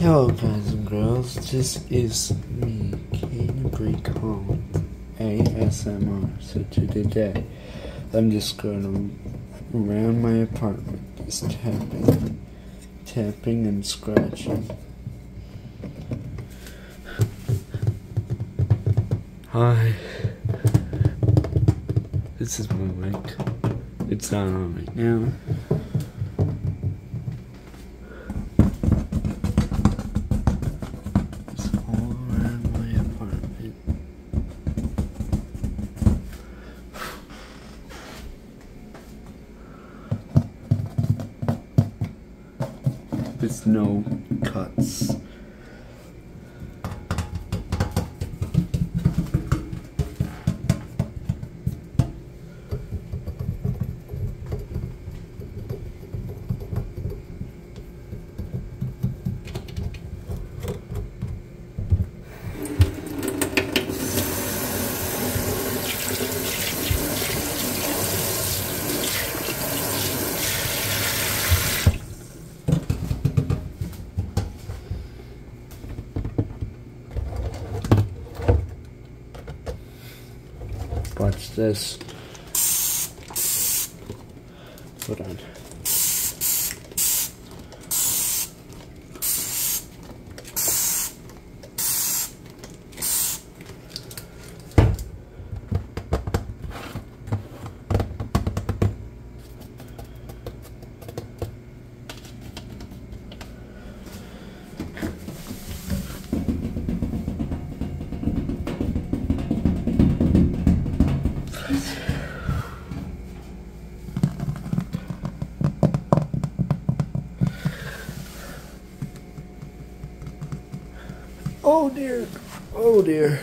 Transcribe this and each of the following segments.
Hello guys and girls, this is me, Caiden Blake Holland ASMR. So today, I'm just going around my apartment, just tapping, tapping and scratching. Hi. This is my mic. It's not on right now. It's all around my apartment. With no cuts. Watch this. Hold on. Oh dear. Oh dear.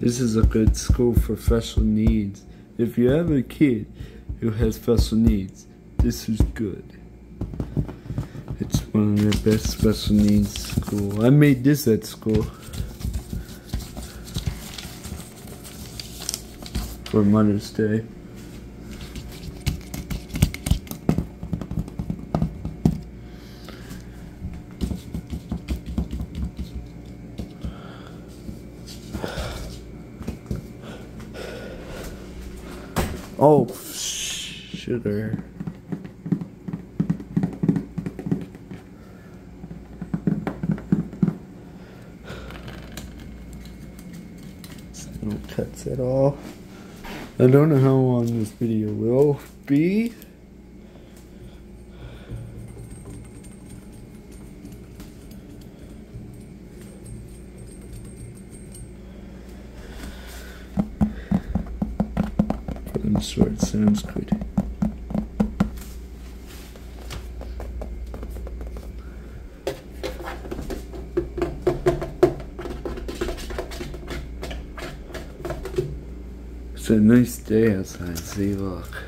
This is a good school for special needs. If you have a kid who has special needs, this is good. One of the best special needs school. I made this at school. For Mother's Day. Oh, sugar. No cuts at all. I don't know how long this video will be. I'm sure it sounds good. A nice day outside. See, look.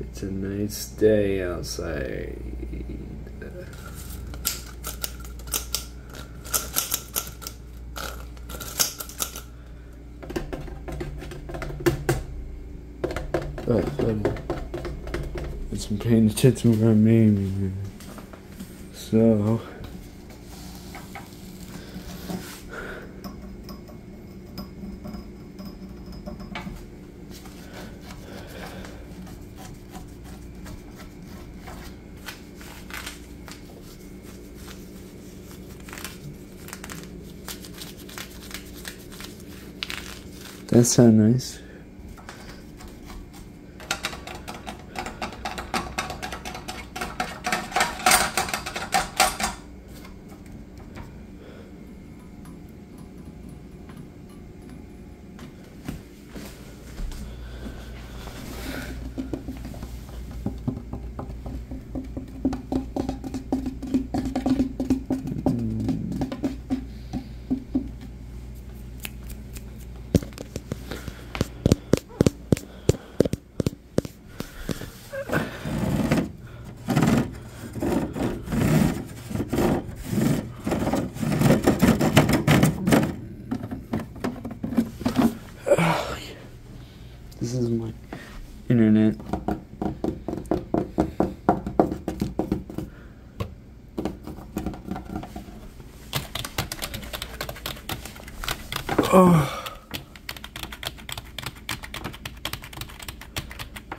It's a nice day outside. But, but it's been paying attention to what I mean. So. That's so Oh.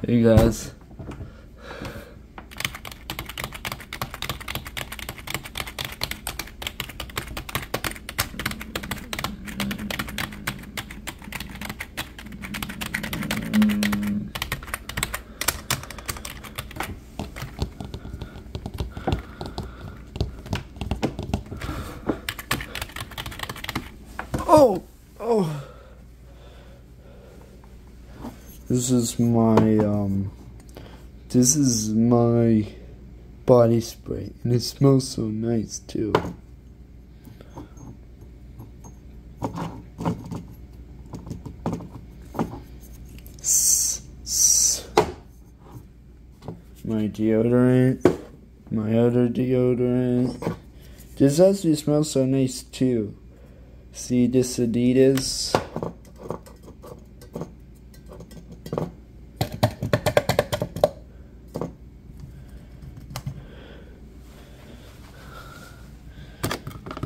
Hey guys. Oh, oh. This is my, um, this is my body spray, and it smells so nice too. My deodorant, my other deodorant. This actually smells so nice too. See this Adidas?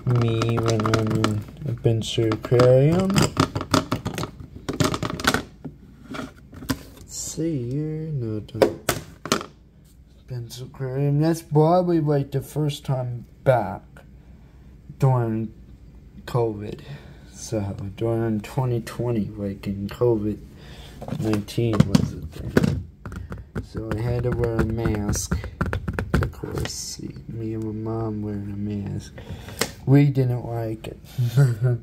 Me when I'm in Adventure Aquarium. See here, no. Adventure Aquarium. That's probably like the first time back during COVID. So during 2020, like in COVID 19 was it then. So I had to wear a mask. Of course, me and my mom wearing a mask. We didn't like it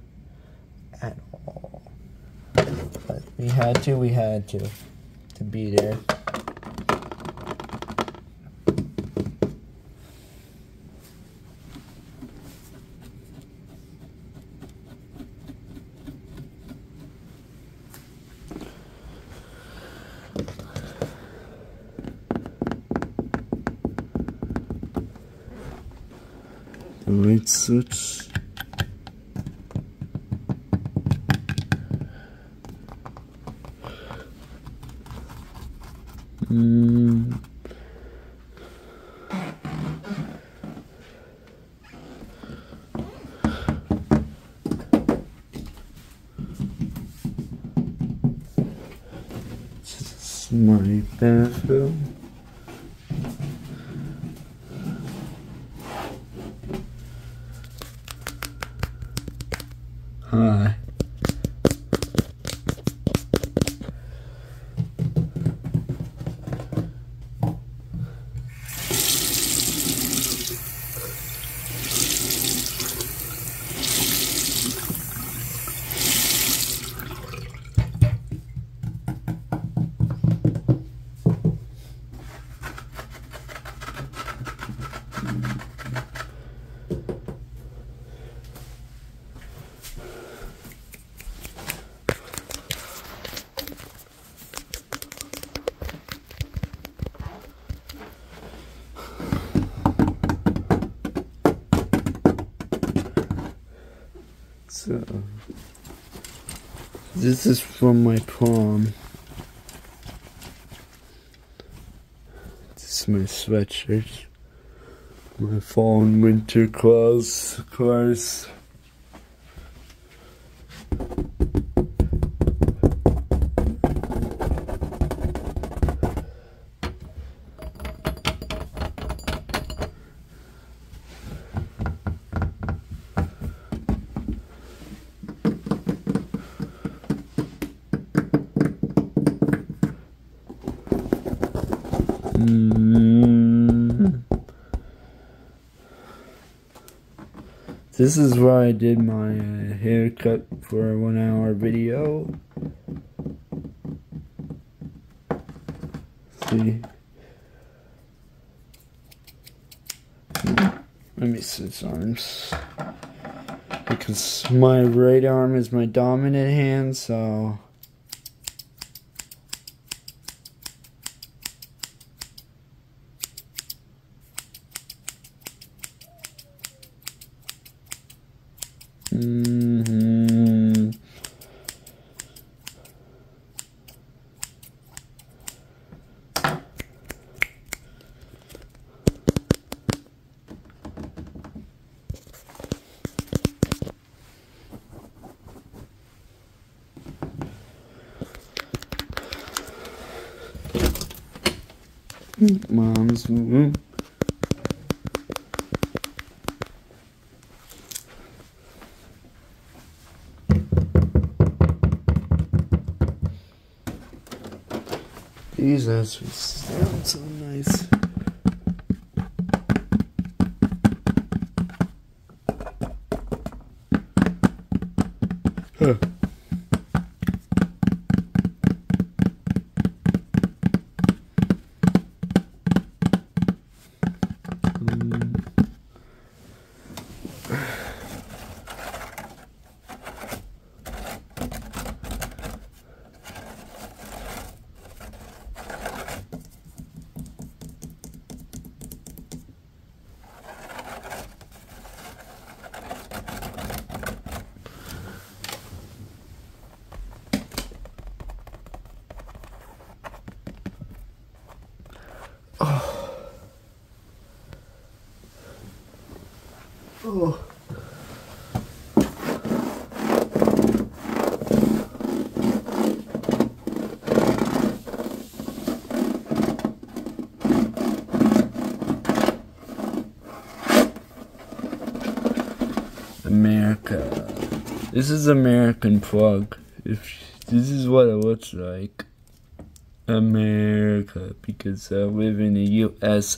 at all. But we had to, we had to, to be there. the switch. Mm. My bathroom. Hi. So, this is from my prom. This is my sweatshirt. My fall and winter clothes, of course. This is where I did my uh, haircut for a one hour video. See? Let me switch arms. Because my right arm is my dominant hand, so. Mom's room. These answers sound so nice. Huh. Mm. Oh. America. This is American plug. If this is what it looks like. America because I live in the USA.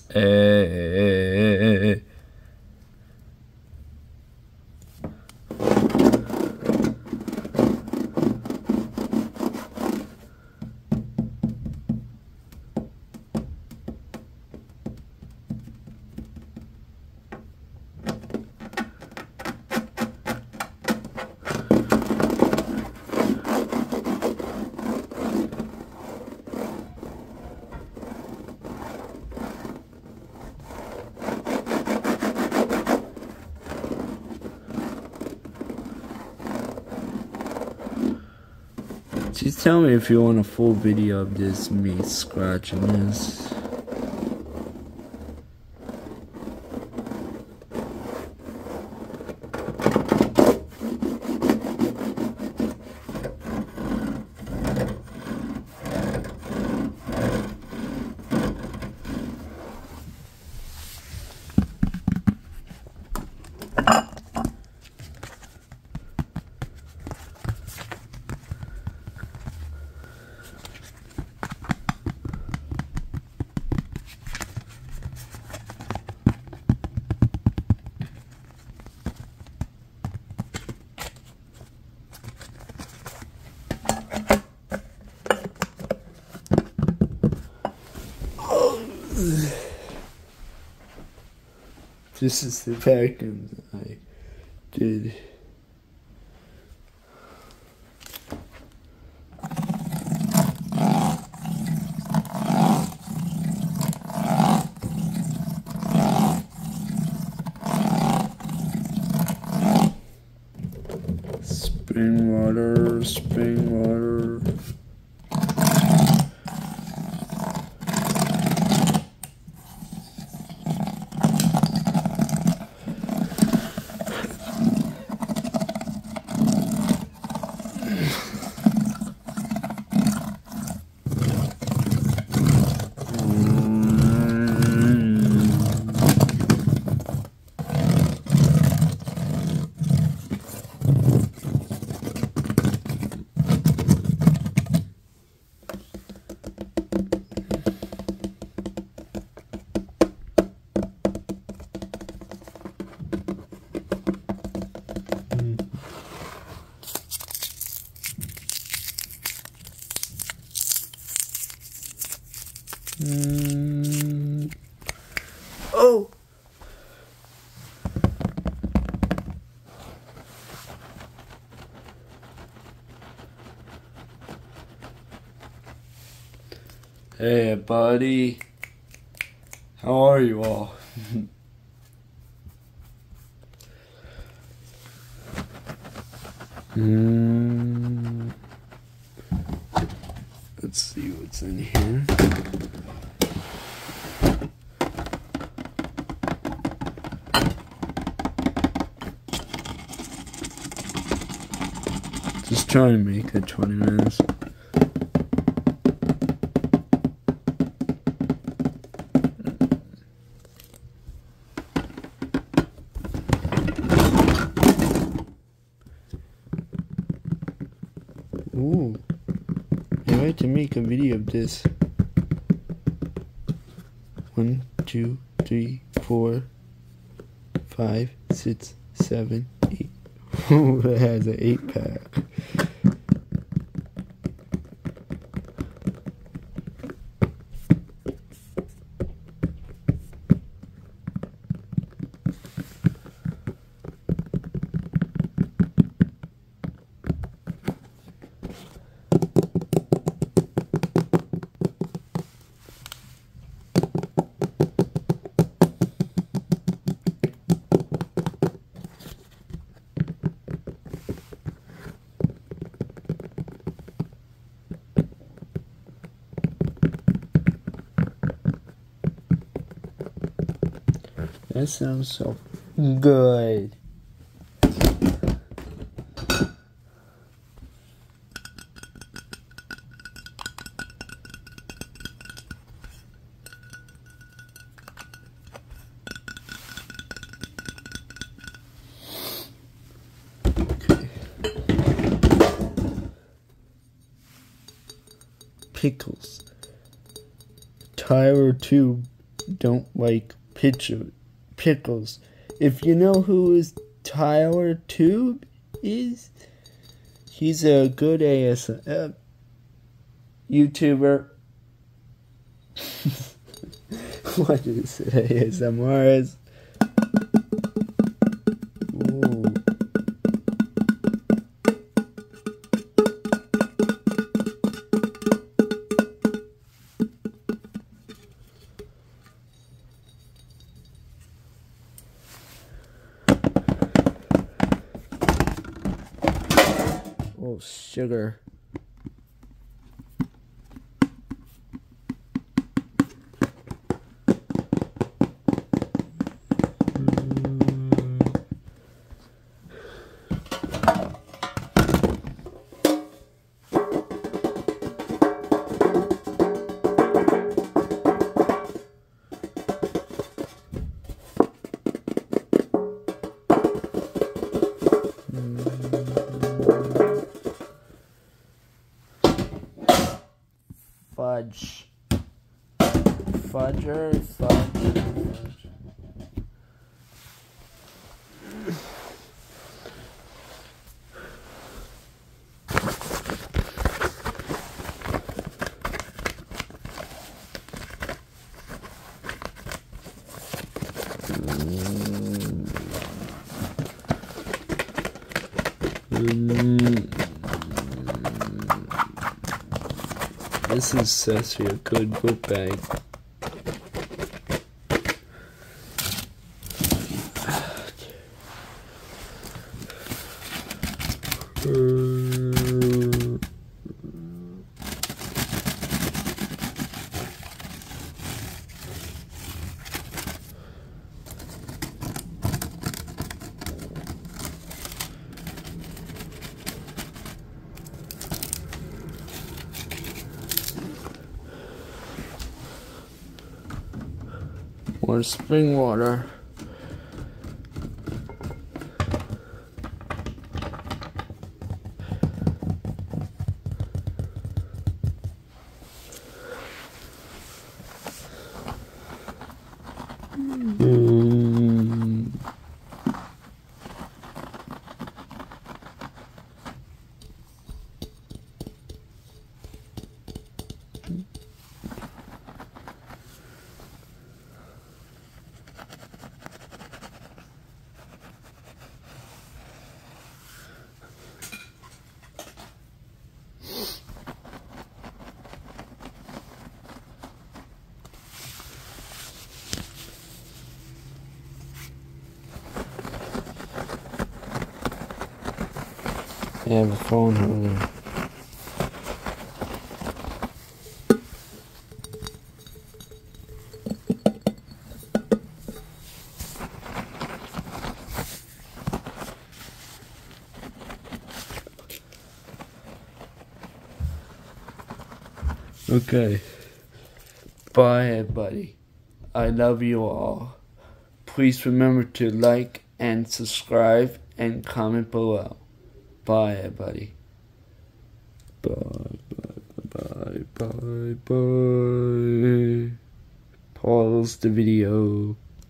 Just tell me if you want a full video of this me scratching this. This is the vacuum that I did. Spring water, spring water. Mm. Oh. Hey, buddy. How are you all? mm. Let's see what's in here. Just try and make it 20 minutes. Ooh. I'd like to make a video of this. One, two, three, four, five, six, seven, eight. Ooh, it has an eight pack. That sounds so good. Pickles. Tyler too don't like picture pickles. If you know who is Tyler Tube is, he's a good AS uh, YouTuber. what is it? ASMR is. Oh, sugar. Fudge. Fudger, fudge, This is such a good book bag. More spring water. Mm. I have a phone. Okay. Bye, everybody. I love you all. Please remember to like and subscribe and comment below. Bye, buddy. Bye, bye, bye, bye, bye. Pause the video.